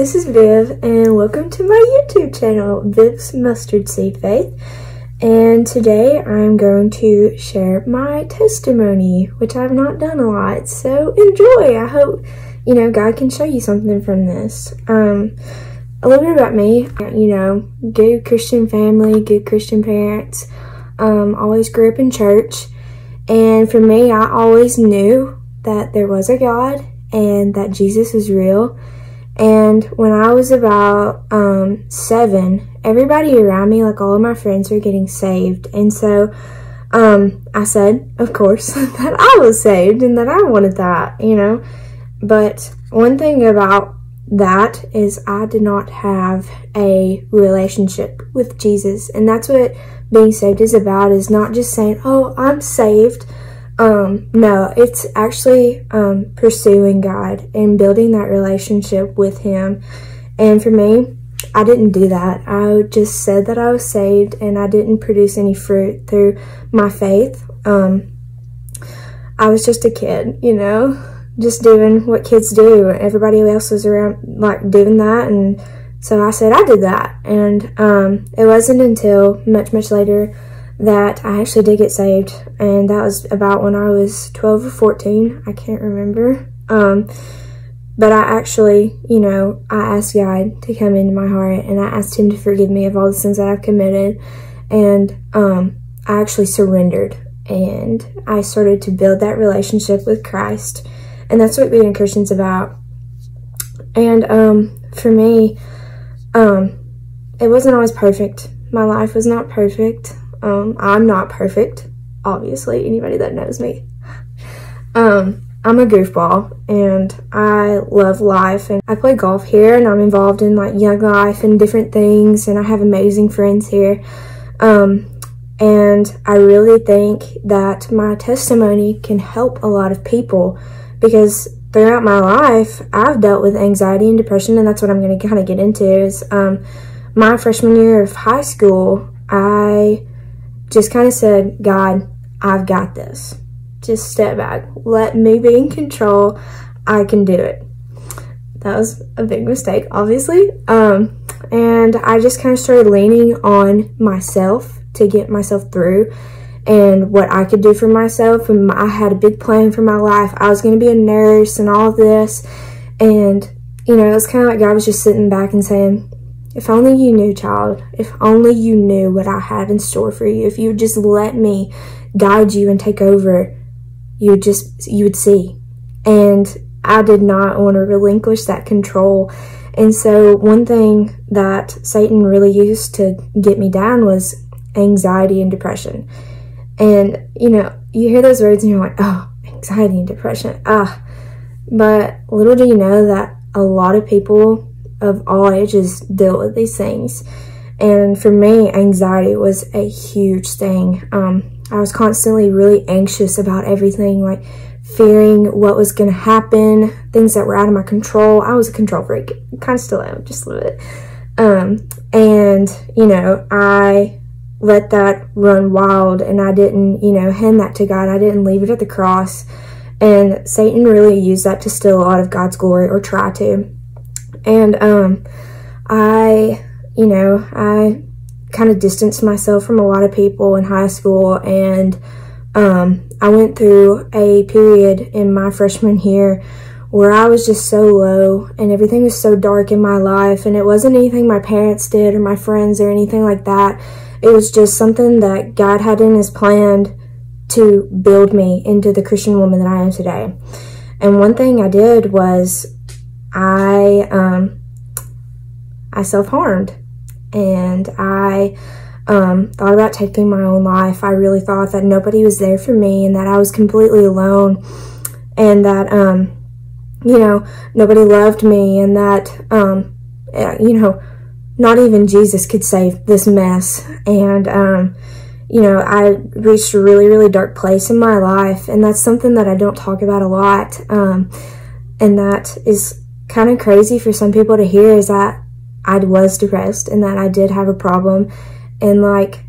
this is Viv, and welcome to my YouTube channel, Viv's Mustard Seed Faith. And today I'm going to share my testimony, which I've not done a lot, so enjoy. I hope, you know, God can show you something from this. Um, a little bit about me, you know, good Christian family, good Christian parents, um, always grew up in church. And for me, I always knew that there was a God and that Jesus was real and when I was about um, seven, everybody around me, like all of my friends, were getting saved. And so um, I said, of course, that I was saved and that I wanted that, you know. But one thing about that is I did not have a relationship with Jesus. And that's what being saved is about, is not just saying, oh, I'm saved um, no, it's actually um, pursuing God and building that relationship with Him. And for me, I didn't do that. I just said that I was saved and I didn't produce any fruit through my faith. Um, I was just a kid, you know, just doing what kids do. Everybody else was around, like, doing that. And so I said I did that. And um, it wasn't until much, much later that I actually did get saved, and that was about when I was 12 or 14. I can't remember. Um, but I actually, you know, I asked God to come into my heart, and I asked Him to forgive me of all the sins that I've committed, and um, I actually surrendered, and I started to build that relationship with Christ, and that's what being a Christian's about. And um, for me, um, it wasn't always perfect. My life was not perfect. Um, I'm not perfect, obviously, anybody that knows me. Um, I'm a goofball and I love life and I play golf here and I'm involved in like young life and different things and I have amazing friends here. Um, and I really think that my testimony can help a lot of people because throughout my life, I've dealt with anxiety and depression and that's what I'm going to kind of get into is, um, my freshman year of high school, I just kind of said, God, I've got this. Just step back. Let me be in control. I can do it. That was a big mistake, obviously. Um, and I just kind of started leaning on myself to get myself through and what I could do for myself. And I had a big plan for my life. I was going to be a nurse and all this. And, you know, it was kind of like God was just sitting back and saying, if only you knew, child. If only you knew what I had in store for you. If you would just let me guide you and take over, you would just, you would see. And I did not want to relinquish that control. And so one thing that Satan really used to get me down was anxiety and depression. And, you know, you hear those words and you're like, oh, anxiety and depression. Ah. But little do you know that a lot of people of all ages deal with these things. And for me, anxiety was a huge thing. Um, I was constantly really anxious about everything, like fearing what was going to happen, things that were out of my control. I was a control freak, kind of still am, just a little bit. Um, and, you know, I let that run wild and I didn't, you know, hand that to God. I didn't leave it at the cross. And Satan really used that to steal a lot of God's glory or try to. And um, I, you know, I kind of distanced myself from a lot of people in high school and um, I went through a period in my freshman year where I was just so low and everything was so dark in my life and it wasn't anything my parents did or my friends or anything like that. It was just something that God had in his plan to build me into the Christian woman that I am today. And one thing I did was I um, I self harmed, and I um, thought about taking my own life. I really thought that nobody was there for me, and that I was completely alone, and that um, you know nobody loved me, and that um, you know not even Jesus could save this mess, and um, you know, I reached a really, really dark place in my life, and that's something that I don't talk about a lot. Um, and that is kind of crazy for some people to hear is that I was depressed and that I did have a problem. And like,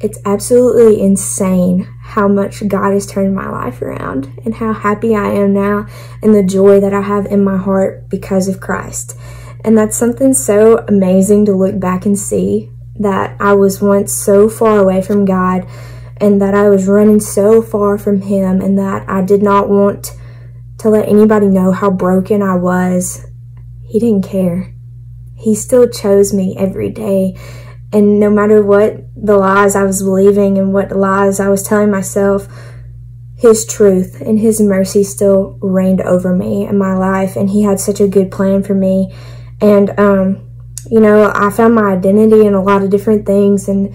it's absolutely insane how much God has turned my life around and how happy I am now and the joy that I have in my heart because of Christ. And that's something so amazing to look back and see that I was once so far away from God and that I was running so far from Him and that I did not want to let anybody know how broken I was. He didn't care. He still chose me every day. And no matter what the lies I was believing and what lies I was telling myself, his truth and his mercy still reigned over me and my life and he had such a good plan for me and um you know i found my identity in a lot of different things and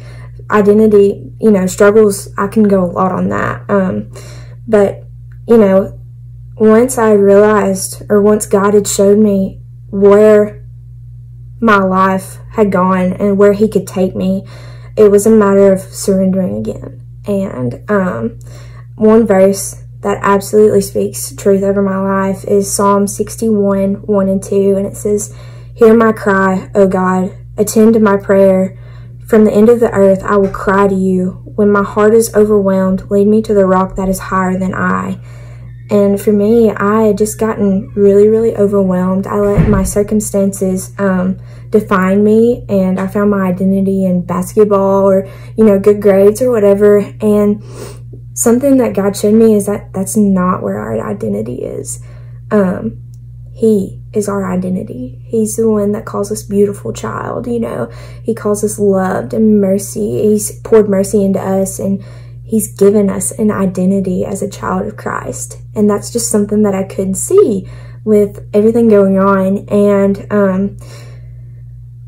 identity you know struggles i can go a lot on that um but you know once i realized or once god had showed me where my life had gone and where he could take me it was a matter of surrendering again and um one verse that absolutely speaks truth over my life is Psalm 61, 1 and 2, and it says, Hear my cry, O God, attend to my prayer. From the end of the earth I will cry to you. When my heart is overwhelmed, lead me to the rock that is higher than I. And for me, I had just gotten really, really overwhelmed. I let my circumstances um, define me, and I found my identity in basketball or, you know, good grades or whatever. And something that God showed me is that that's not where our identity is. Um, he is our identity. He's the one that calls us beautiful child, you know. He calls us loved and mercy. He's poured mercy into us and he's given us an identity as a child of Christ. And that's just something that I couldn't see with everything going on. And um,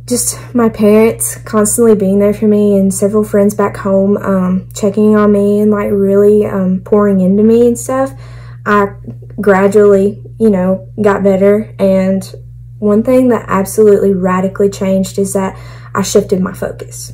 just my parents constantly being there for me and several friends back home um, checking on me and like really um, pouring into me and stuff, I gradually, you know, got better. And one thing that absolutely radically changed is that I shifted my focus.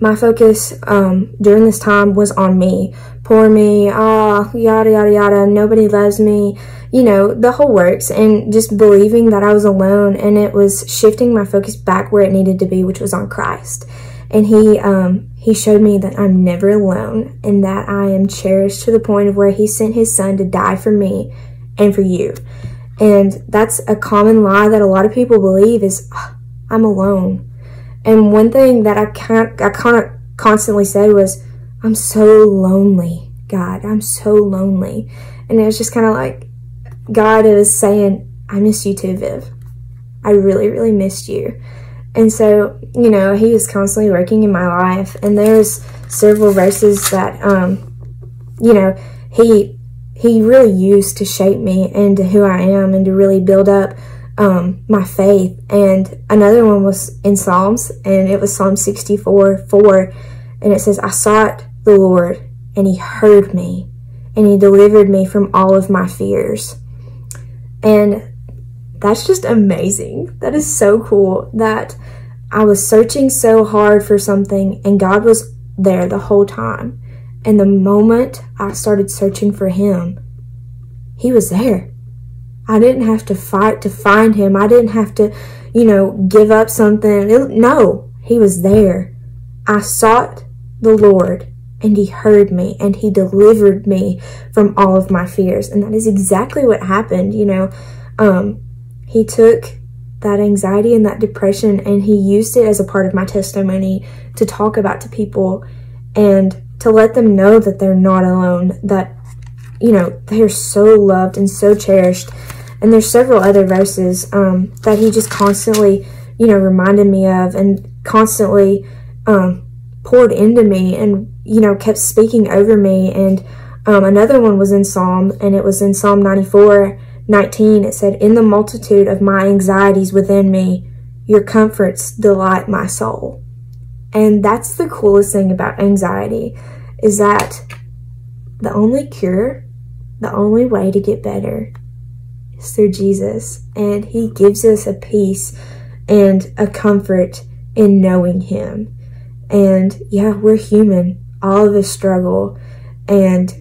My focus um, during this time was on me. Poor me, ah, yada, yada, yada, nobody loves me you know, the whole works and just believing that I was alone and it was shifting my focus back where it needed to be, which was on Christ. And he, um, he showed me that I'm never alone and that I am cherished to the point of where he sent his son to die for me and for you. And that's a common lie that a lot of people believe is, oh, I'm alone. And one thing that I can't, I of constantly said was, I'm so lonely, God. I'm so lonely. And it was just kind of like, God is saying, I miss you too, Viv. I really, really missed you. And so, you know, he was constantly working in my life. And there's several verses that, um, you know, he, he really used to shape me into who I am and to really build up, um, my faith. And another one was in Psalms and it was Psalm 64, 4. And it says, I sought the Lord and he heard me and he delivered me from all of my fears. And that's just amazing. That is so cool that I was searching so hard for something and God was there the whole time. And the moment I started searching for Him, He was there. I didn't have to fight to find Him. I didn't have to, you know, give up something. no, He was there. I sought the Lord and he heard me and he delivered me from all of my fears and that is exactly what happened you know um, he took that anxiety and that depression and he used it as a part of my testimony to talk about to people and to let them know that they're not alone that you know they're so loved and so cherished and there's several other verses um, that he just constantly you know reminded me of and constantly um, poured into me and, you know, kept speaking over me. And um, another one was in Psalm, and it was in Psalm 94, 19. It said, In the multitude of my anxieties within me, your comforts delight my soul. And that's the coolest thing about anxiety is that the only cure, the only way to get better through Jesus. And he gives us a peace and a comfort in knowing him. And yeah, we're human. All of us struggle. And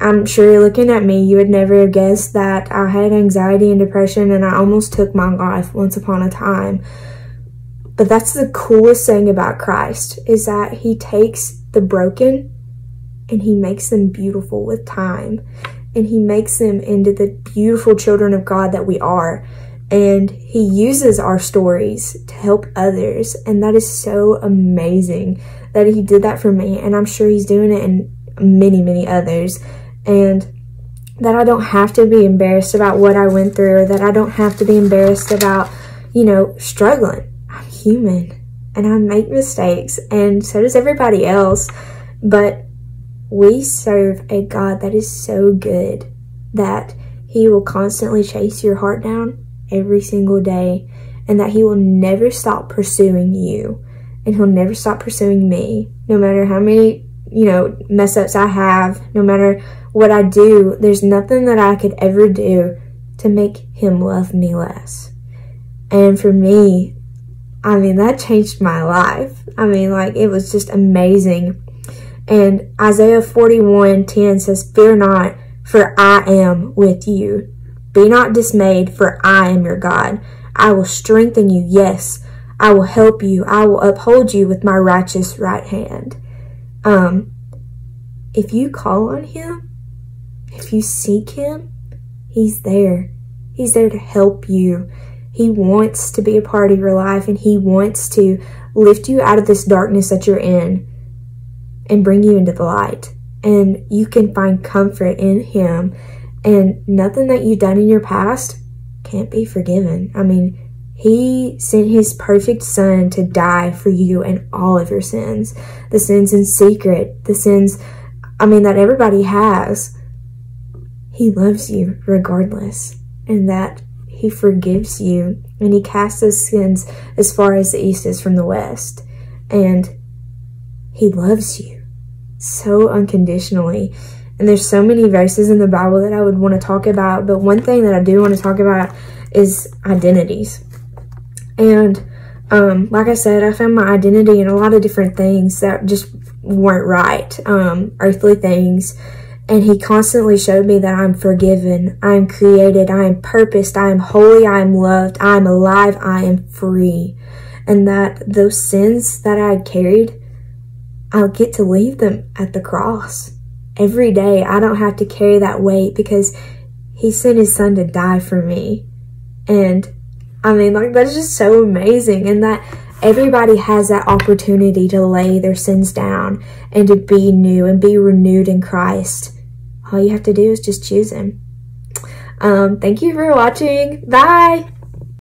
I'm sure looking at me, you would never have guessed that I had anxiety and depression and I almost took my life once upon a time. But that's the coolest thing about Christ is that he takes the broken and he makes them beautiful with time. And he makes them into the beautiful children of God that we are. and he uses our stories to help others. And that is so amazing that he did that for me. And i'm sure he's doing it in many many others. And that i don't have to be embarrassed about what i went through or that i don't have to be embarrassed about you know struggling. I'm human and i make mistakes and so does everybody else. But we serve a god that is so good that he will constantly chase your heart down every single day and that he will never stop pursuing you and he'll never stop pursuing me no matter how many you know mess ups i have no matter what i do there's nothing that i could ever do to make him love me less. And for me i mean that changed my life. I mean like it was just amazing and isaiah 41 10 says fear not for i am with you be not dismayed, for I am your God. I will strengthen you, yes. I will help you. I will uphold you with my righteous right hand. Um, if you call on him, if you seek him, he's there. He's there to help you. He wants to be a part of your life and he wants to lift you out of this darkness that you're in and bring you into the light. And you can find comfort in him and nothing that you've done in your past can't be forgiven. I mean, he sent his perfect son to die for you and all of your sins. The sins in secret, the sins, I mean, that everybody has. He loves you regardless. And that he forgives you and he casts those sins as far as the east is from the west. And he loves you so unconditionally. And there's so many verses in the Bible that I would want to talk about, but one thing that I do want to talk about is identities. And um, like I said, I found my identity in a lot of different things that just weren't right, um, earthly things. And he constantly showed me that I'm forgiven, I am created, I am purposed, I am holy, I am loved, I am alive, I am free. And that those sins that I had carried, I'll get to leave them at the cross every day I don't have to carry that weight because he sent his son to die for me. And I mean, like, that's just so amazing. And that everybody has that opportunity to lay their sins down and to be new and be renewed in Christ. All you have to do is just choose him. Um, thank you for watching. Bye.